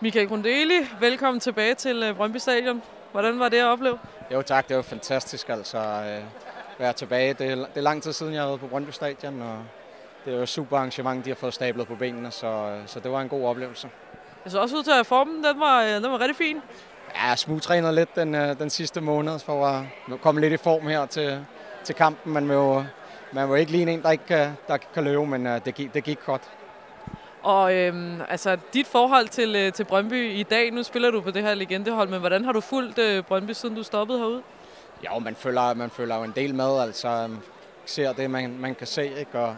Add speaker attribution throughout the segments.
Speaker 1: Michael Grundeli, velkommen tilbage til øh, Brøndby Stadion. Hvordan var det at opleve?
Speaker 2: Jo tak, det var fantastisk altså at være tilbage. Det er, det er lang tid siden, jeg har været på Brøndby Stadion, og det er jo et super arrangement, de har fået stablet på benene, så, så det var en god oplevelse.
Speaker 1: Jeg så også ud til at formen, den var, øh, den var rigtig fin.
Speaker 2: Ja, smugtrænet lidt den, øh, den sidste måned for at komme lidt i form her til, til kampen. Man vil jo man vil ikke ligne en, der ikke kan, der kan løbe, men det gik, det gik godt.
Speaker 1: Og øhm, altså, dit forhold til, øh, til Brøndby i dag, nu spiller du på det her legendehold, men hvordan har du fulgt øh, Brøndby, siden du stoppede herude?
Speaker 2: Ja, man følger, man følger jo en del med, altså ser det, man, man kan se, ikke? og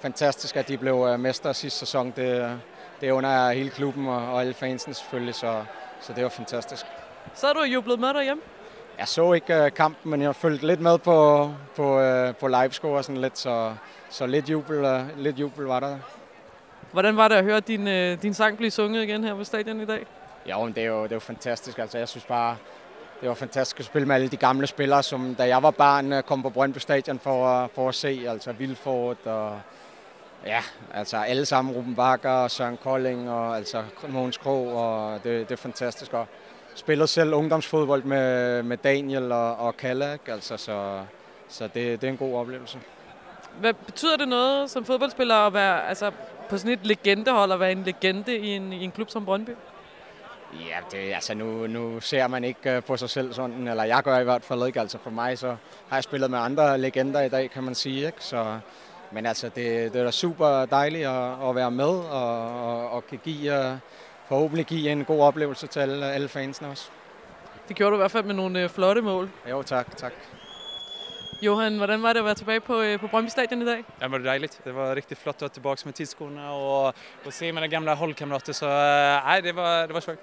Speaker 2: fantastisk, at de blev øh, mestre sidste sæson. Det, det under hele klubben og, og alle fansen selvfølgelig, så, så det var fantastisk.
Speaker 1: Så er du jublet med derhjemme?
Speaker 2: Jeg så ikke uh, kampen, men jeg fulgte lidt med på, på, uh, på livescore og sådan lidt, så, så lidt jubel, uh, lidt jubel var der.
Speaker 1: Hvordan var det at høre din, øh, din sang blive sunget igen her på stadion i dag?
Speaker 2: Ja, men det er jo, det er jo fantastisk. Altså, jeg synes bare, det var fantastisk at spille med alle de gamle spillere, som da jeg var barn øh, kom på Brøndby Stadion for, øh, for at se. Altså Vilfort og ja, altså alle sammen, Ruben Bakker, Søren Kolding og altså Mogens Krog, og det, det er fantastisk. Og spillet selv ungdomsfodbold med, med Daniel og, og Kalle, altså, så, så det, det er en god oplevelse.
Speaker 1: Hvad betyder det noget som fodboldspiller at være altså, på sådan et legendehold at være en legende i en, i en klub som Brøndby?
Speaker 2: Ja, det, altså nu, nu ser man ikke øh, på sig selv sådan, eller jeg gør i hvert fald ikke. Altså for mig så har jeg spillet med andre legender i dag, kan man sige. Ikke? Så, men altså, det, det er da super dejligt at, at være med og, og, og kan give, øh, forhåbentlig give en god oplevelse til alle, alle fansene også.
Speaker 1: Det gjorde du i hvert fald med nogle øh, flotte mål.
Speaker 2: Jo, tak, tak.
Speaker 1: Johan, hvordan var det at være tilbage på, øh, på Brøndby Stadion i dag?
Speaker 3: Ja, det var dejligt. Det var riktigt flott at være tilbage med tidskoene og, og se mine gamle holdkammerater. Så nej, det var, det var sjovt.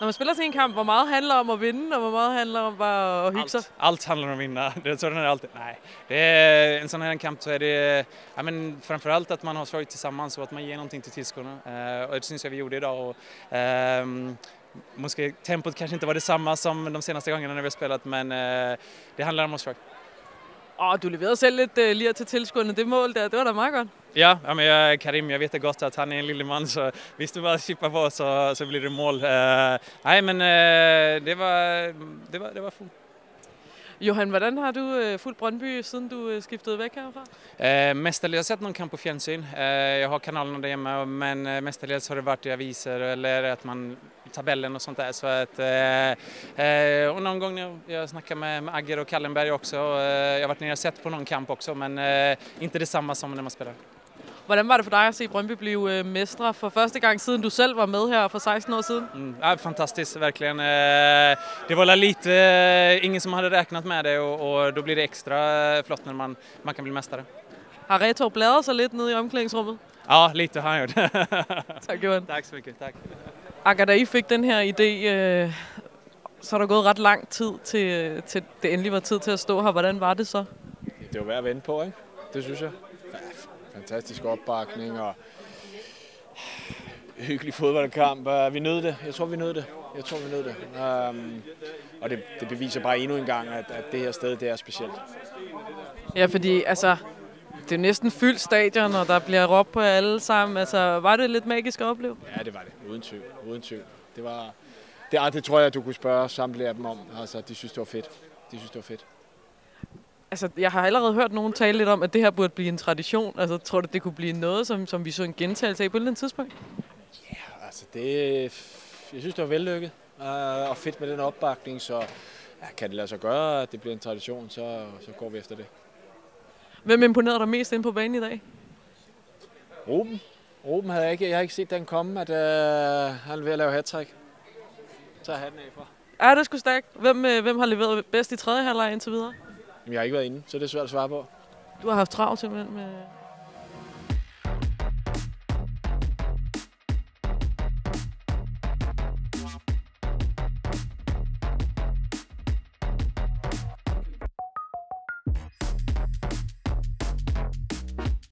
Speaker 1: Når man spiller til en kamp, hvor meget handler om at vinde, og hvor meget handler om bare at hygge sig?
Speaker 3: Allt, allt handlar om att vinna. Det är sådan det alltid. Nej, det är, en sån här kamp så är det ja, men framförallt att man har slagit tillsammans och att man ger någonting till tillskorna. Uh, och det syns jag vi gjorde idag. Och, uh, Måske tempot kanske inte var detsamma som de senaste gångerna när vi har spelat, men uh, det handlar om att slå.
Speaker 1: Åh, du leverede selv lidt uh, lige til tilskuerne. Det mål der, det var da meget godt.
Speaker 3: Ja, men jeg, Karim, jeg vet godt, at han er en lille mand, så hvis du bare chipper på, så, så bliver det mål. Uh, nej, men uh, det var, det var, det var fuldt.
Speaker 1: Johan, hvordan har du uh, fulgt Brøndby, siden du uh, skiftede væk herfra?
Speaker 3: Uh, mestadels har jeg sett noen kamp på fjernsyn. Uh, jeg har kanalen derhjemme, men uh, mestadels har det vært i aviser eller at man tabellen och sånt där. Så att, eh, och någon gång jag, jag snackade med, med Agger och Kallenberg också. Eh, jag har varit nere och sett på någon kamp också, men eh, inte detsamma som när man spelar.
Speaker 1: Hvordan var det for dig at se Brøndby blive mestre for første gang, siden du selv var med her for 16 år siden?
Speaker 3: Mm, ja, fantastiskt, verkligen. Det var lite, ingen som hade räknat med det och, och då blir det extra flott när man, man kan bli mästare.
Speaker 1: Har Retor bladret sig lidt ned i omklædningsrummet?
Speaker 3: Ja, lite har han gjort.
Speaker 1: tak, Johan.
Speaker 3: Tak så mycket. Tak.
Speaker 1: Da I fik den her idé, øh, så er der gået ret lang tid til, til det endelig var tid til at stå her. Hvordan var det så?
Speaker 4: Det var værd at vente på, ikke? Det synes jeg. Fantastisk opbakning og hyggelig fodboldkamp. Vi nød det. Jeg tror, vi nød det. Jeg tror, vi nød det. Um, og det, det beviser bare endnu en gang, at, at det her sted, det er specielt.
Speaker 1: Ja, fordi altså, det er næsten fyldt stadion, og der bliver råbt på alle sammen. Altså, var det lidt magisk at opleve?
Speaker 4: Ja, det var det. Uden tvivl. Uden tvivl. Det var... Det, det tror jeg, du kunne spørge samtlige af dem om. Altså, de synes, det var fedt. De synes, det var fedt.
Speaker 1: Altså, jeg har allerede hørt nogen tale lidt om, at det her burde blive en tradition. Altså, tror du, det kunne blive noget, som, som vi så en gentagelse af på et eller andet tidspunkt?
Speaker 4: Ja, altså det... Jeg synes, det var vellykket og fedt med den opbakning, så ja, kan det lade sig gøre, at det bliver en tradition, så, så går vi efter det.
Speaker 1: Hvem imponerede dig mest ind på banen i dag?
Speaker 4: Ruben. Ruben havde jeg ikke, jeg har ikke set den komme, at øh, han er ved at lave hat-trick. Så er hatten af for.
Speaker 1: Ja, det er sgu stærkt. Hvem, øh, hvem har leveret bedst i tredje halvleg indtil videre?
Speaker 4: Jeg har ikke været inde, så det er svært at svare på.
Speaker 1: Du har haft travlt simpelthen med...